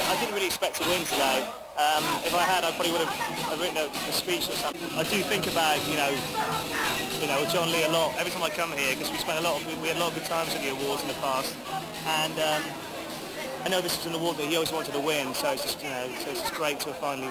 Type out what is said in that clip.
I didn't really expect to win today. Um, if I had, I probably would have written a, a speech or something. I do think about, you know, you know, Jon Lee a lot every time I come here because we spent a lot of, we had a lot of good times at the awards in the past, and um, I know this is an award that he always wanted to win, so it's just, you know, so it's just great to have finally.